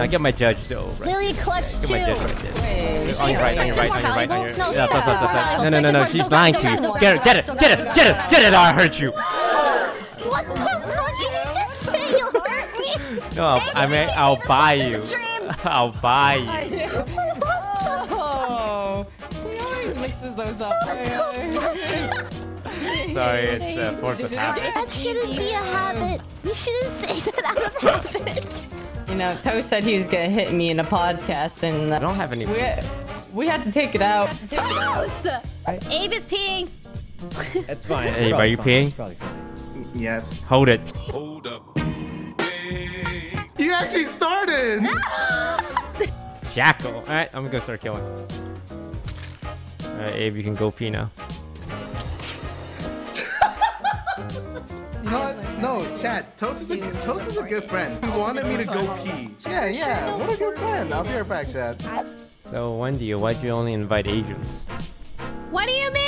Now get my judge though. Right. Lily clutch Get too. my judge right there. On your right, on your right, on your right, on your No, yeah, stop, stop, stop. No, no, no, no. She's lying to you. Get it, get it, get it, get it, get it, get it. I hurt you. What the fuck? You just say you hurt me. No, I mean I'll buy you. I'll buy you. Oh, he always mixes those up. Sorry, it's a force of habit. That shouldn't be a habit. You shouldn't say that out of habit. You know, Toast said he was gonna hit me in a podcast, and uh, I don't have any. we, we had to take it out. Toast! Abe is peeing. That's fine. It's Hey, are you fine. peeing? Probably fine. Yes. Hold it. Hold up. You actually started! Jackal. Alright, I'm gonna go start killing. Alright, Abe, you can go pee now. No, chat. Toast is a Toast is a good friend. He wanted me to go pee. Yeah, yeah. What a good friend. I'll be right back, chat. So, Wendy, why'd you only invite Asians? What do you mean?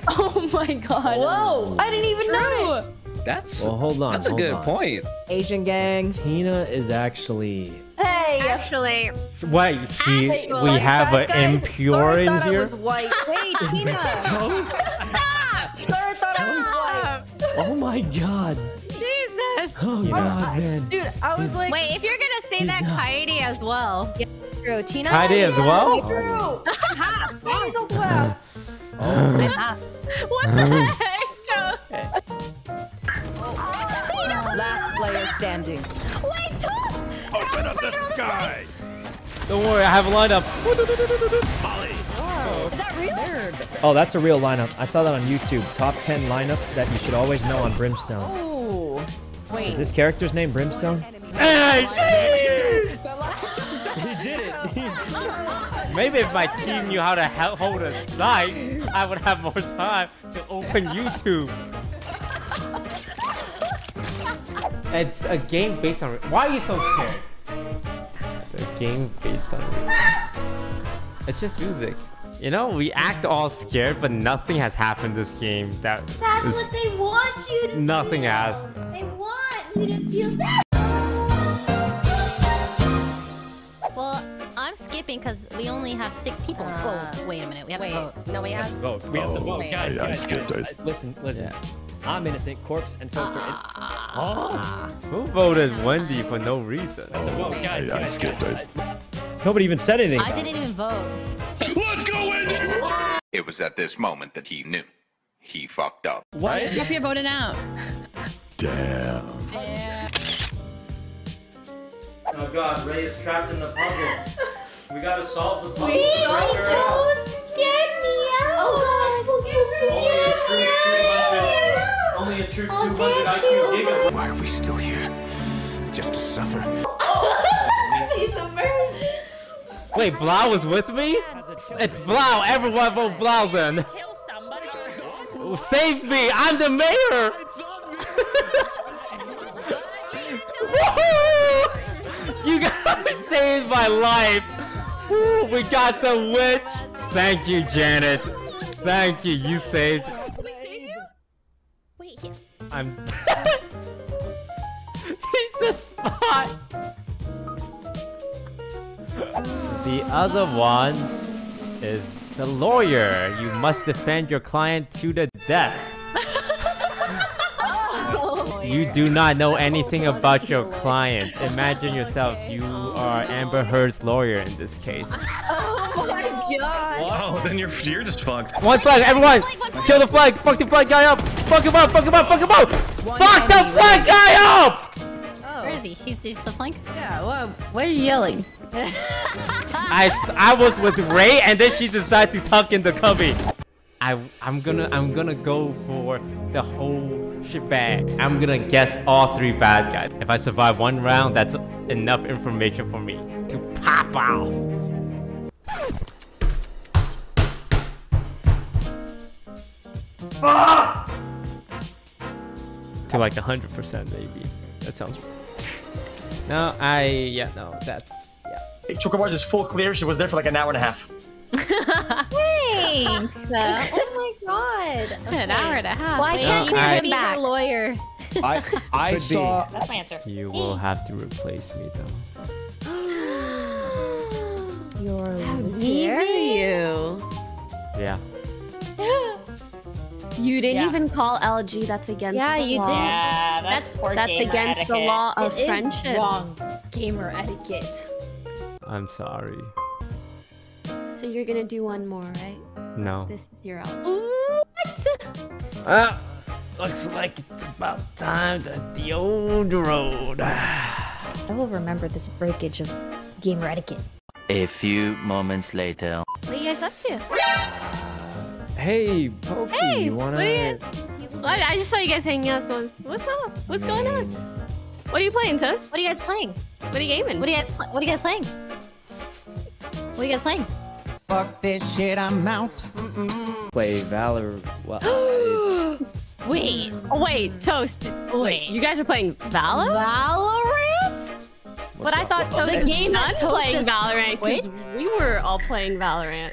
Oh my god. Whoa! I didn't even know. That's Well, hold on. that's a hold good on. point. Asian gang. Tina is actually. Hey. Actually, Wait, she, we have an impure in here? white. Hey, Tina. Star thought I was white. Oh my god. Jesus. Oh god, man. Dude, I was like, Wait, if you're gonna say that, Coyote as well. Yeah, true. Tina. Heidi as well? True. He's also oh. oh. out. What the mm. heck, Toast? Last player standing. Wait, Toast! Open up the sky. Don't worry, I have a lineup. Is that real? Oh, that's a real lineup. I saw that on YouTube. Top 10 lineups that you should always know on Brimstone. Oh. Is this character's name Brimstone? he did it. Maybe if my team knew how to hold a site, I would have more time to open YouTube. It's a game based on. Why are you so scared? It's a game based on. It's just music. You know, we act all scared, but nothing has happened this game. That That's is- what they want you to nothing feel. has. They want you to feel that. Well, I'm skipping because we only have six people. Uh, oh, wait a minute. We have Wait, to vote. no, we have. to Vote. We have to vote. Wait, Guys, I- I skipped guys, this. Listen, listen. I'm innocent. Corpse and Toaster. Ah. Who voted Wendy for no reason? Whoa, guys, I, I skipped guys. this. Nobody even said anything. I didn't it. even vote. Let's go, Wendy! It was at this moment that he knew. He fucked up. What? Hope you're voting out. Damn. Oh god, Rae is trapped in the puzzle. We gotta solve the puzzle. Get me out! Oh Only a true 200, only a true 200 IQ gigabyte. Why are we still here? Just to suffer? Wait, Blau was with me? It's Blau. Everyone vote Blau then. Save me! I'm the mayor! Woohoo! you guys saved my life! We got the witch! Thank you, Janet. Thank you. You saved. we save you? Wait, he- I'm. He's the spot. The other one is the lawyer. You must defend your client to the death. You do not know anything about your client. Imagine yourself, you are Amber Heard's lawyer in this case. Oh, my god! Wow, then you're you're just fucked. One flag, everyone! Kill the flag! Fuck the flag guy up! Fuck him up! Fuck him up! Fuck him up! Fuck the flag guy up! Where is he? He's, he's the flank? Yeah, well, why are you yelling? I, I was with Rae and then she decided to tuck in the cubby. I I'm gonna I'm gonna go for the whole shebang. I'm gonna guess all three bad guys. If I survive one round, that's enough information for me to pop out. Ah! To like hundred percent maybe. That sounds. No, I... Yeah, no, that's... Yeah. Hey, Chocobar's is full clear. She was there for like an hour and a half. Thanks. Oh my god. Okay. An hour and a half. Why can't you be back. lawyer? I, I saw. Be. That's my answer. You will have to replace me though. You're How dare you? Yeah didn't Yeah. even call LG. That's against Yeah, the you law. did. Yeah, That's- poor That's gamer against the law of It is friendship. wrong. Gamer etiquette. I'm sorry. So you're gonna do one more, right? No. This is your out. What? Uh, looks like it's about time to hit the old road. I will remember this breakage of gamer etiquette. A few moments later. What are you guys up to? Hey, Pokey, Hey, you wanna? what are you? What? I just saw you guys hanging out. So what's up? What's going on? What are you playing, Toast? What are you guys playing? What are you gaming? What are you guys? Pl- what are you guys playing? What are you guys playing? Fuck this shit, I'm out. Play Valor. Well, Wait, oh, wait, Toast. Wait, you guys are playing Valor? Valorant? But I thought oh, Toast The was game that not Toast playing Valorant because we were all playing Valorant.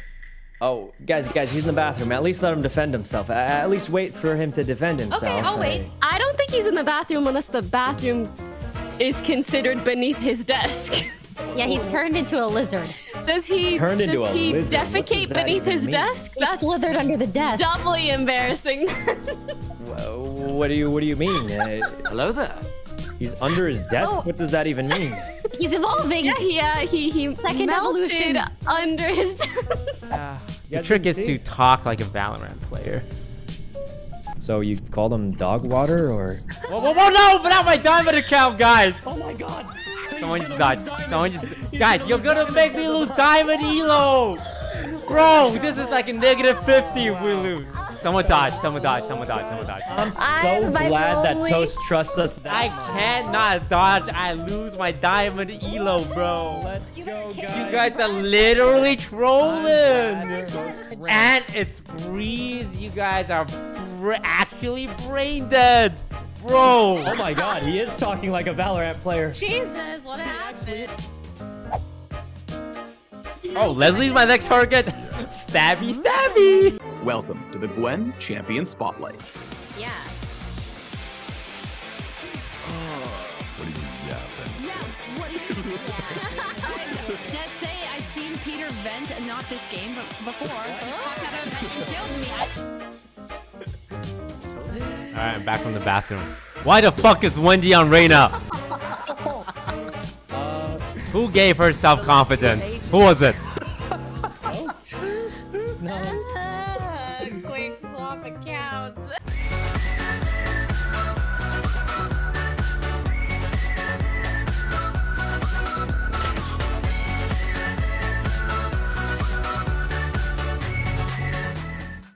Oh, guys, guys, he's in the bathroom. At least let him defend himself. At least wait for him to defend himself. Okay, I'll wait. I don't think he's in the bathroom unless the bathroom is considered beneath his desk. Yeah, he turned into a lizard. Does he? Turned into does a he lizard? What does defecate beneath his mean? desk? He slithered under the desk. doubly embarrassing. Wha- What do you What do you mean? Uh, Hello there. he's under his desk. Oh. What does that even mean? He's evolving. yeah, he uh, he he Second evolution. under his desk. You The trick is see? to talk like a Valorant player. So you called him dog water, or? Whoa, whoa, whoa, no! But not my diamond account, guys! Oh my God! Someone just died. Someone just... Guys, you're gonna make me lose diamond elo! Bro, this is like a negative 50 if we lose. Someone dodged, someone dodged, someone dodged, someone dodged. I'm so I'm glad that only- Toast trusts us that I much. cannot dodge. I lose my diamond elo, bro. Let's go, guys. You guys are literally trolling. glad And it's Breeze. You guys are br actually brain dead. Bro. Oh my God, he is talking like a Valorant player. Jesus, what happened? Oh, Leslie's my next target. Stabby, stabby. Welcome to the Gwen Champion Spotlight. Yeah. What do you mean, yeah, Ben? Yeah, what I just say I've seen Peter vent, not this game, but before. He popped out of a vent and killed me. All right, I'm back from the bathroom. Why the fuck is Wendy on Reyna? Uh, Who gave her self-confidence? Who was it? the accounts.